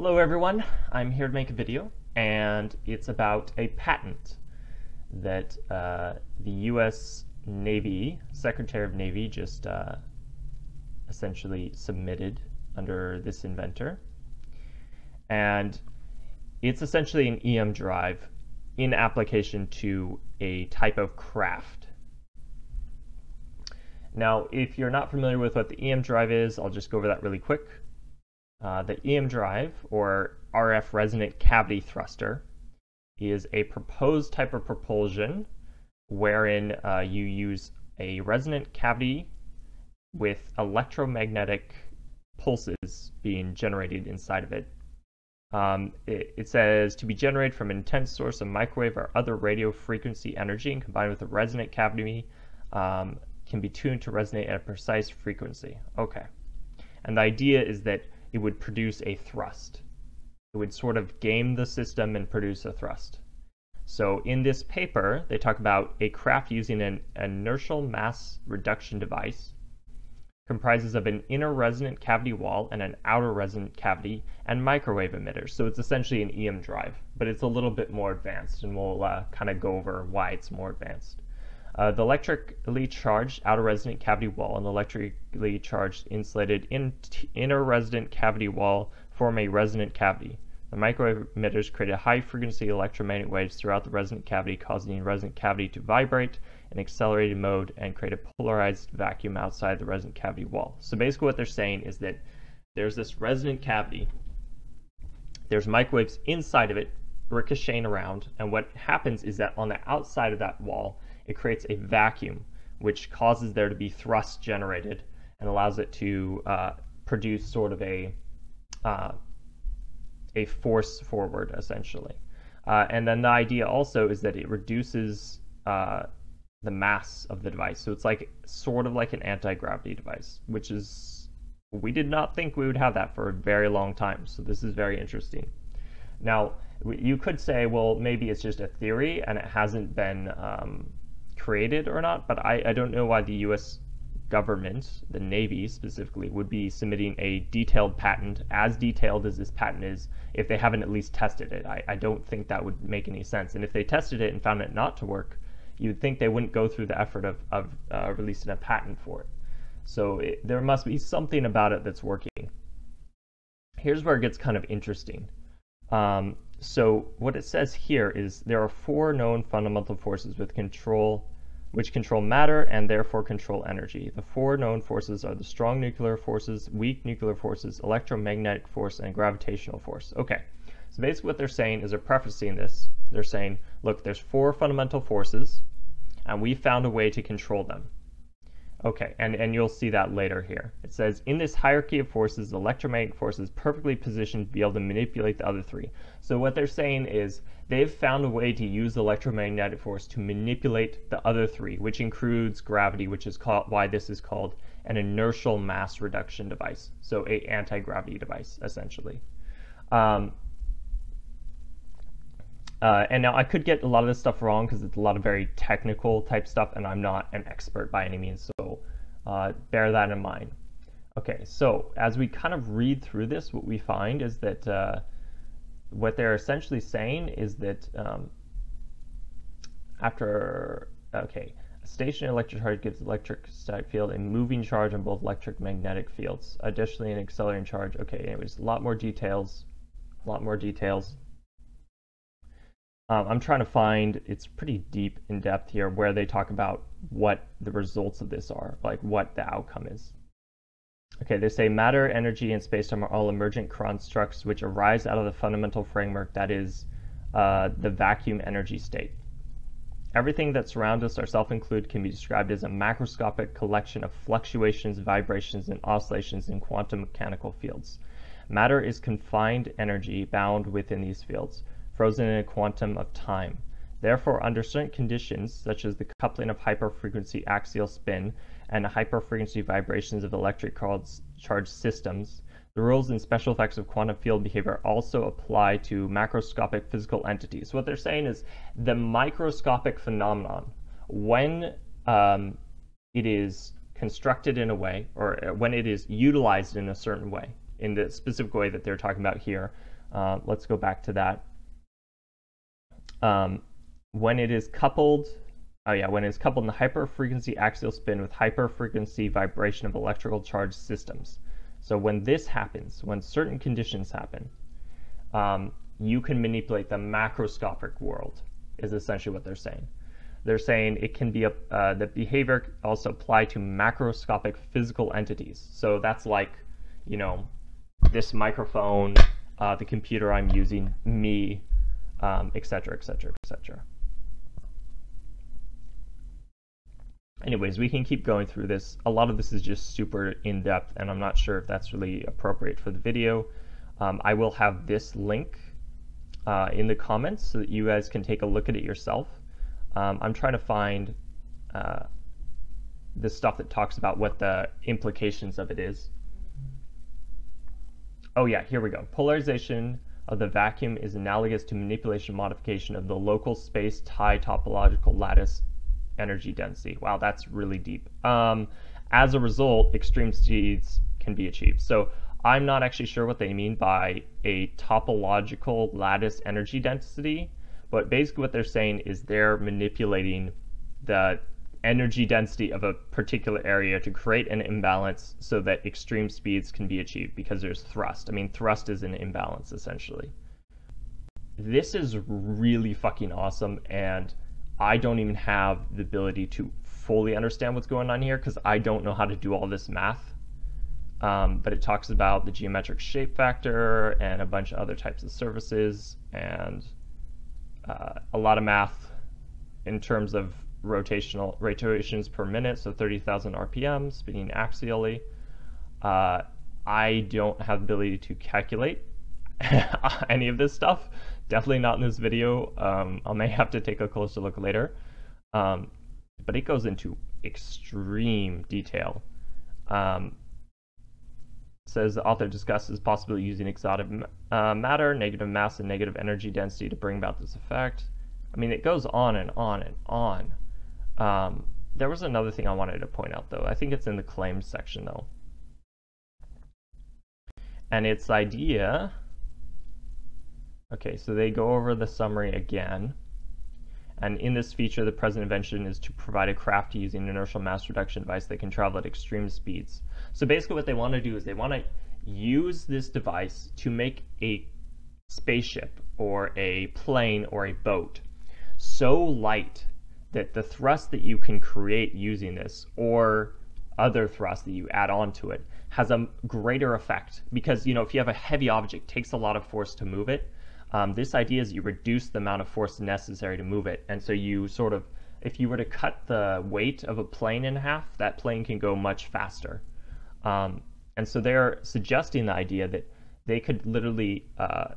Hello everyone, I'm here to make a video and it's about a patent that uh, the US Navy, Secretary of Navy just uh, essentially submitted under this inventor. And it's essentially an EM drive in application to a type of craft. Now, if you're not familiar with what the EM drive is, I'll just go over that really quick. Uh, the EM drive, or RF resonant cavity thruster, is a proposed type of propulsion wherein uh, you use a resonant cavity with electromagnetic pulses being generated inside of it. Um, it, it, says to be generated from an intense source of microwave or other radio frequency energy and combined with a resonant cavity um, can be tuned to resonate at a precise frequency. Okay. And the idea is that it would produce a thrust. It would sort of game the system and produce a thrust. So in this paper, they talk about a craft using an inertial mass reduction device comprises of an inner resonant cavity wall and an outer resonant cavity and microwave emitters. So it's essentially an EM drive, but it's a little bit more advanced, and we'll uh, kind of go over why it's more advanced. Uh, the electrically charged outer resonant cavity wall and the electrically charged insulated in inner resonant cavity wall form a resonant cavity. The microwave emitters create a high frequency electromagnetic waves throughout the resonant cavity, causing the resonant cavity to vibrate in accelerated mode and create a polarized vacuum outside the resonant cavity wall. So basically what they're saying is that there's this resonant cavity, there's microwaves inside of it ricocheting around, and what happens is that on the outside of that wall, it creates a vacuum, which causes there to be thrust generated and allows it to uh, produce sort of a uh, a force forward, essentially. Uh, and then the idea also is that it reduces uh, the mass of the device. So it's like sort of like an anti-gravity device, which is we did not think we would have that for a very long time. So this is very interesting. Now, you could say, well, maybe it's just a theory and it hasn't been um, created or not, but I, I don't know why the US government, the Navy specifically, would be submitting a detailed patent, as detailed as this patent is, if they haven't at least tested it. I, I don't think that would make any sense. And if they tested it and found it not to work, you'd think they wouldn't go through the effort of, of uh, releasing a patent for it. So it, there must be something about it that's working. Here's where it gets kind of interesting. Um, so what it says here is there are four known fundamental forces with control which control matter and therefore control energy. The four known forces are the strong nuclear forces, weak nuclear forces, electromagnetic force, and gravitational force. Okay, so basically what they're saying is they're prefacing this. They're saying, look, there's four fundamental forces, and we found a way to control them. Okay, and, and you'll see that later here. It says, in this hierarchy of forces, the electromagnetic force is perfectly positioned to be able to manipulate the other three. So what they're saying is they've found a way to use the electromagnetic force to manipulate the other three, which includes gravity, which is why this is called an inertial mass reduction device. So a anti-gravity device, essentially. Um, uh, and now I could get a lot of this stuff wrong because it's a lot of very technical type stuff, and I'm not an expert by any means, so uh, bear that in mind. Okay, so as we kind of read through this, what we find is that uh, what they're essentially saying is that um, after, okay, a stationary electric charge gives electric static field a moving charge on both electric magnetic fields. Additionally, an accelerating charge. Okay, anyways, a lot more details, a lot more details. Um, I'm trying to find, it's pretty deep in depth here, where they talk about what the results of this are, like what the outcome is. Okay, they say matter, energy, and space-time are all emergent constructs which arise out of the fundamental framework that is uh, the vacuum energy state. Everything that surrounds us, ourself included, can be described as a macroscopic collection of fluctuations, vibrations, and oscillations in quantum mechanical fields. Matter is confined energy bound within these fields, frozen in a quantum of time. Therefore, under certain conditions, such as the coupling of hyperfrequency axial spin and hyperfrequency vibrations of electric charged systems, the rules and special effects of quantum field behavior also apply to macroscopic physical entities. What they're saying is the microscopic phenomenon, when um, it is constructed in a way, or when it is utilized in a certain way, in the specific way that they're talking about here. Uh, let's go back to that. Um, when it is coupled, oh yeah, when it's coupled in the hyperfrequency axial spin with hyperfrequency vibration of electrical charge systems. So when this happens, when certain conditions happen, um, you can manipulate the macroscopic world, is essentially what they're saying. They're saying it can be a, uh, the behavior also apply to macroscopic physical entities. So that's like, you know, this microphone, uh, the computer I'm using, me, um, et cetera, et cetera, et cetera. Anyways, we can keep going through this. A lot of this is just super in-depth, and I'm not sure if that's really appropriate for the video. Um, I will have this link uh, in the comments so that you guys can take a look at it yourself. Um, I'm trying to find uh, the stuff that talks about what the implications of it is. Oh yeah, here we go. Polarization of the vacuum is analogous to manipulation modification of the local space tie topological lattice energy density. Wow, that's really deep. Um, as a result, extreme speeds can be achieved. So I'm not actually sure what they mean by a topological lattice energy density, but basically what they're saying is they're manipulating the energy density of a particular area to create an imbalance so that extreme speeds can be achieved because there's thrust. I mean, thrust is an imbalance essentially. This is really fucking awesome and I don't even have the ability to fully understand what's going on here because I don't know how to do all this math. Um, but it talks about the geometric shape factor and a bunch of other types of surfaces and uh, a lot of math in terms of rotational rotations per minute, so 30,000 RPM, spinning axially. Uh, I don't have the ability to calculate any of this stuff, Definitely not in this video. Um, I may have to take a closer look later. Um, but it goes into extreme detail. Um, says the author discusses possibly using exotic uh, matter, negative mass, and negative energy density to bring about this effect. I mean, it goes on and on and on. Um, there was another thing I wanted to point out, though. I think it's in the claims section, though. And its idea Okay, so they go over the summary again. And in this feature, the present invention is to provide a craft using an inertial mass reduction device that can travel at extreme speeds. So basically what they want to do is they want to use this device to make a spaceship or a plane or a boat so light that the thrust that you can create using this or other thrust that you add on to it has a greater effect because you know if you have a heavy object it takes a lot of force to move it um, this idea is you reduce the amount of force necessary to move it. And so you sort of, if you were to cut the weight of a plane in half, that plane can go much faster. Um, and so they're suggesting the idea that they could literally uh,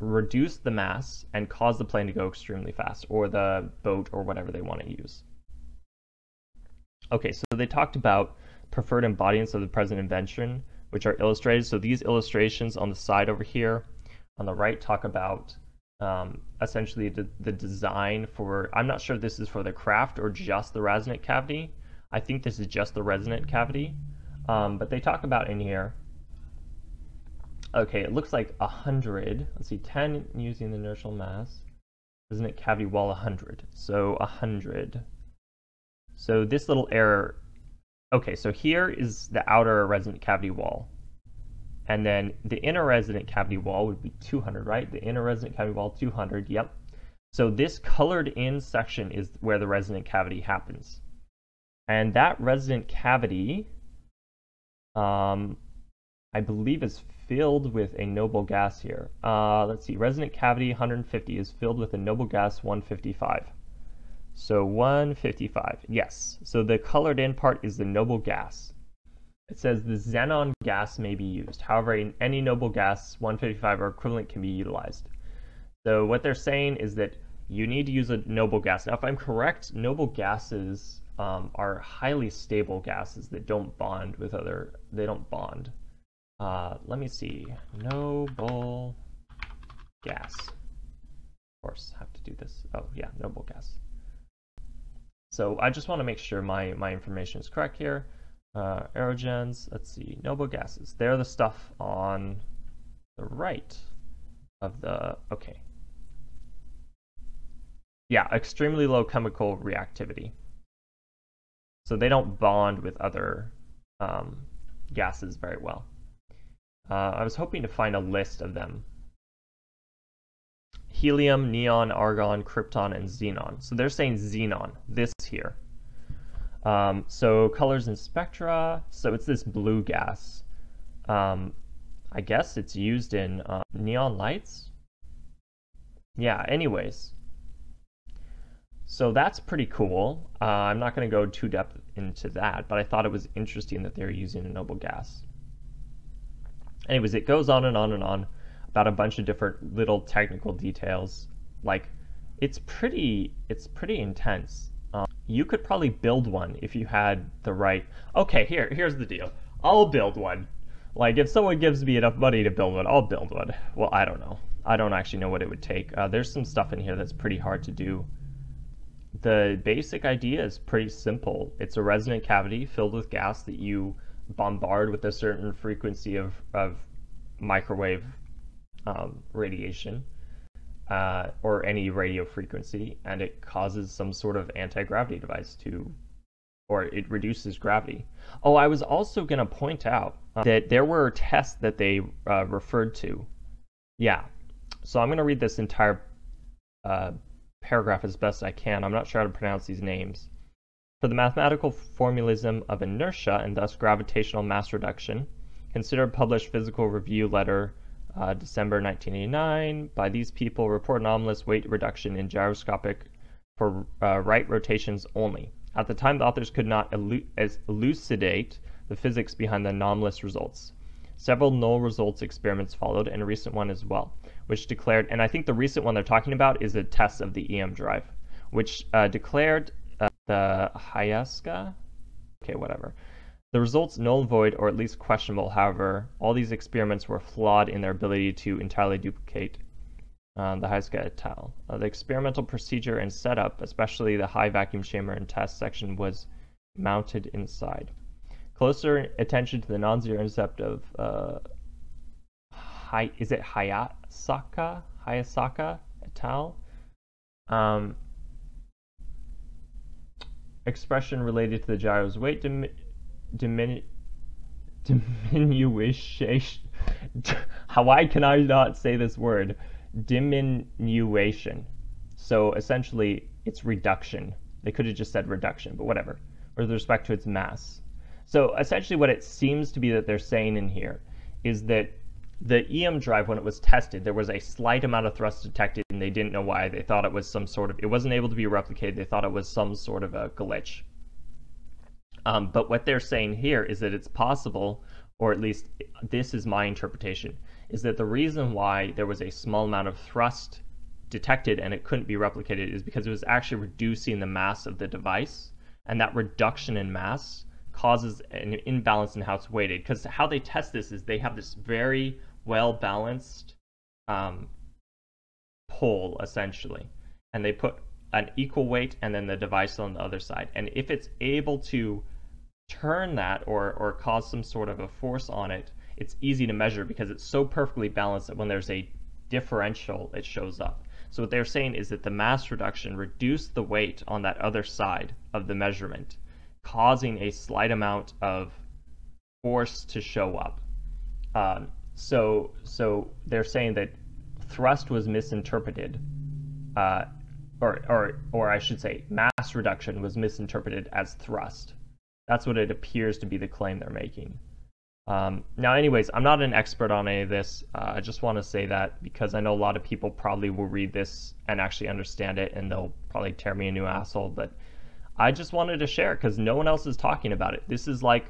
reduce the mass and cause the plane to go extremely fast, or the boat, or whatever they want to use. Okay, so they talked about preferred embodiments of the present invention, which are illustrated. So these illustrations on the side over here on the right talk about um, essentially the, the design for, I'm not sure if this is for the craft or just the resonant cavity. I think this is just the resonant cavity, um, but they talk about in here, okay, it looks like 100, let's see, 10 using the inertial mass, isn't it cavity wall 100, so 100. So this little error, okay, so here is the outer resonant cavity wall. And then the inner resonant cavity wall would be 200, right? The inner resonant cavity wall, 200, yep. So this colored in section is where the resonant cavity happens. And that resonant cavity, um, I believe is filled with a noble gas here. Uh, let's see, resonant cavity 150 is filled with a noble gas 155. So 155, yes. So the colored in part is the noble gas. It says the xenon gas may be used. However, any noble gas 155 or equivalent can be utilized. So what they're saying is that you need to use a noble gas. Now, if I'm correct, noble gases um, are highly stable gases that don't bond with other, they don't bond. Uh, let me see, noble gas. Of course, have to do this. Oh yeah, noble gas. So I just want to make sure my, my information is correct here. Uh, aerogens, let's see, noble gases. They're the stuff on the right of the, okay. Yeah, extremely low chemical reactivity. So they don't bond with other um, gases very well. Uh, I was hoping to find a list of them. Helium, neon, argon, krypton, and xenon. So they're saying xenon, this here. Um, so colors and spectra, so it's this blue gas. Um, I guess it's used in uh, neon lights. Yeah, anyways. So that's pretty cool. Uh, I'm not going to go too depth into that, but I thought it was interesting that they're using a noble gas. Anyways, it goes on and on and on about a bunch of different little technical details. Like, it's pretty, it's pretty intense. Um, you could probably build one if you had the right. Okay, here, here's the deal. I'll build one. Like, if someone gives me enough money to build one, I'll build one. Well, I don't know. I don't actually know what it would take. Uh, there's some stuff in here that's pretty hard to do. The basic idea is pretty simple. It's a resonant cavity filled with gas that you bombard with a certain frequency of, of microwave um, radiation uh, or any radio frequency, and it causes some sort of anti-gravity device to, or it reduces gravity. Oh, I was also going to point out uh, that there were tests that they uh, referred to. Yeah, so I'm going to read this entire uh, paragraph as best I can. I'm not sure how to pronounce these names. For the mathematical formalism of inertia and thus gravitational mass reduction, consider published physical review letter uh, December 1989 by these people report anomalous weight reduction in gyroscopic for uh, right rotations only. At the time, the authors could not elu elucidate the physics behind the anomalous results. Several null results experiments followed, and a recent one as well, which declared, and I think the recent one they're talking about is a test of the EM drive, which uh, declared the Hayaska, okay, whatever, the results null and void, or at least questionable, however, all these experiments were flawed in their ability to entirely duplicate uh, the Hayaska et al. Uh, the experimental procedure and setup, especially the high vacuum chamber and test section, was mounted inside. Closer attention to the non-zero intercept of, uh, Hi, is it Hayasaka? Hayasaka et al. Um, expression related to the gyro's weight diminu diminution. Why can I not say this word? Diminution. So essentially, it's reduction. They could have just said reduction, but whatever, with respect to its mass. So essentially, what it seems to be that they're saying in here is that the EM drive, when it was tested, there was a slight amount of thrust detected, and they didn't know why. They thought it was some sort of, it wasn't able to be replicated. They thought it was some sort of a glitch. Um, but what they're saying here is that it's possible, or at least this is my interpretation, is that the reason why there was a small amount of thrust detected and it couldn't be replicated is because it was actually reducing the mass of the device. And that reduction in mass causes an imbalance in how it's weighted. Because how they test this is they have this very well balanced um, pull, essentially. And they put an equal weight and then the device on the other side. And if it's able to turn that or, or cause some sort of a force on it, it's easy to measure because it's so perfectly balanced that when there's a differential, it shows up. So what they're saying is that the mass reduction reduced the weight on that other side of the measurement, causing a slight amount of force to show up. Um, so, so they're saying that thrust was misinterpreted, uh, or, or, or I should say, mass reduction was misinterpreted as thrust. That's what it appears to be the claim they're making. Um, now, anyways, I'm not an expert on any of this. Uh, I just want to say that because I know a lot of people probably will read this and actually understand it, and they'll probably tear me a new asshole. But I just wanted to share because no one else is talking about it. This is like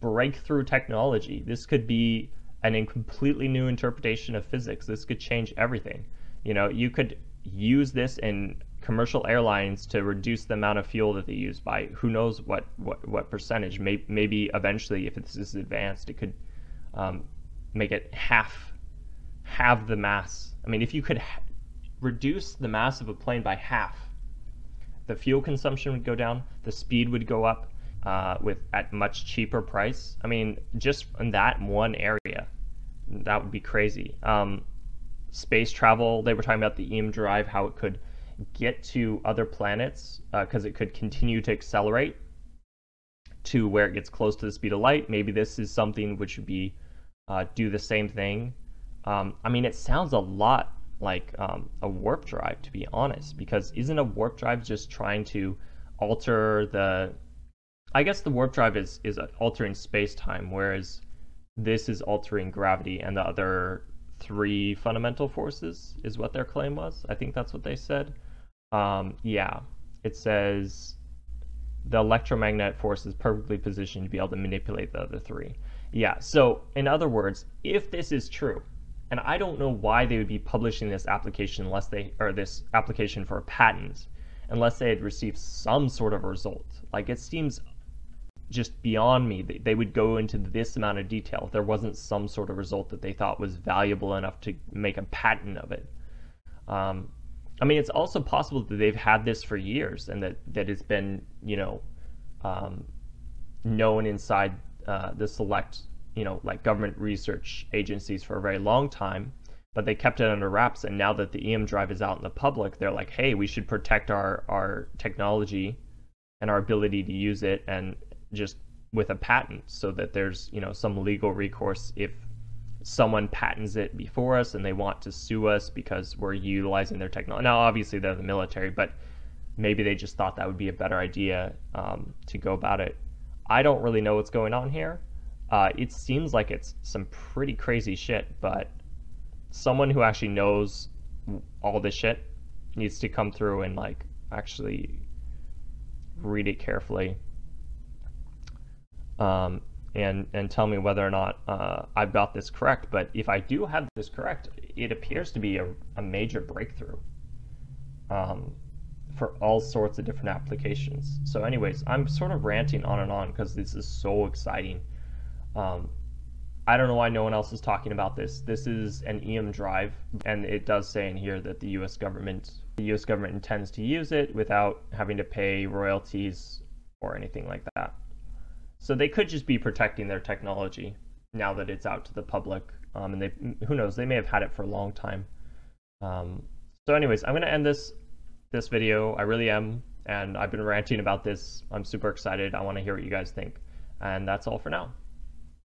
breakthrough technology. This could be an completely new interpretation of physics. This could change everything. You know, you could use this in commercial airlines to reduce the amount of fuel that they use by who knows what what, what percentage. Maybe, maybe eventually, if this is advanced, it could um, make it half half the mass. I mean, if you could reduce the mass of a plane by half, the fuel consumption would go down, the speed would go up. uh, with at much cheaper price. I mean, just in that one area, that would be crazy. Um, space travel, they were talking about the EM drive, how it could get to other planets because uh, it could continue to accelerate to where it gets close to the speed of light. Maybe this is something which would be uh, do the same thing. Um, I mean, it sounds a lot like um, a warp drive, to be honest, because isn't a warp drive just trying to alter the? I guess the warp drive is is altering space time, whereas this is altering gravity and the other three fundamental forces is what their claim was. I think that's what they said. Um, yeah, it says the electromagnetic force is perfectly positioned to be able to manipulate the other three. Yeah, so in other words, if this is true, and I don't know why they would be publishing this application unless they or this application for a patent unless they had received some sort of result. Like it seems just beyond me they, they would go into this amount of detail if there wasn't some sort of result that they thought was valuable enough to make a patent of it. Um, I mean, it's also possible that they've had this for years and that, that it's been, you know, um, known inside uh, the select, you know, like government research agencies for a very long time, but they kept it under wraps. And now that the EM drive is out in the public, they're like, hey, we should protect our, our technology and our ability to use it and just with a patent so that there's, you know, some legal recourse if someone patents it before us and they want to sue us because we're utilizing their technology. Now, obviously, they're the military, but maybe they just thought that would be a better idea um, to go about it. I don't really know what's going on here. Uh, it seems like it's some pretty crazy shit, but someone who actually knows all this shit needs to come through and like actually read it carefully. Um, and and tell me whether or not uh, I've got this correct. But if I do have this correct, it appears to be a, a major breakthrough um, for all sorts of different applications. So, anyways, I'm sort of ranting on and on because this is so exciting. Um, I don't know why no one else is talking about this. This is an EM drive, and it does say in here that the U.S. government the U.S. government intends to use it without having to pay royalties or anything like that. So they could just be protecting their technology now that it's out to the public. Um, and they, who knows, they may have had it for a long time. Um, so anyways, I'm going to end this, this video. I really am. And I've been ranting about this. I'm super excited. I want to hear what you guys think. And that's all for now.